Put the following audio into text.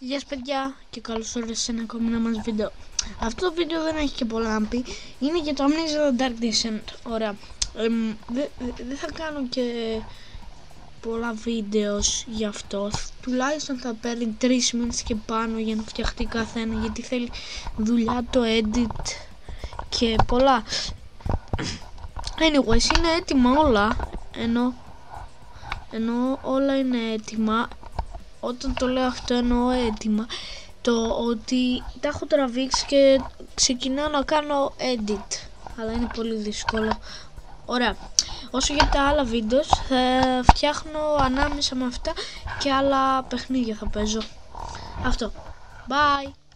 Γεια σας παιδιά και καλώς ήρθατε σε ένα ακόμη ένα μας βίντεο. Αυτό το βίντεο δεν έχει και πολλά να πει. Είναι για το Amnesia The Dark Descent. Ωραία. Δεν δε, θα κάνω και πολλά βίντεος γι' αυτό. Τουλάχιστον θα παίρνει 3 μήνες και πάνω για να φτιαχτεί καθένα Γιατί θέλει δουλειά το edit και πολλά. Anyways είναι έτοιμα όλα Ενώ, ενώ όλα είναι έτοιμα όταν το λέω αυτό εννοώ έτοιμα το ότι τα έχω τραβήξει και ξεκινάω να κάνω edit αλλά είναι πολύ δύσκολο. Ωραία. Όσο για τα άλλα βίντεος θα φτιάχνω ανάμεσα με αυτά και άλλα παιχνίδια θα παίζω. Αυτό. Bye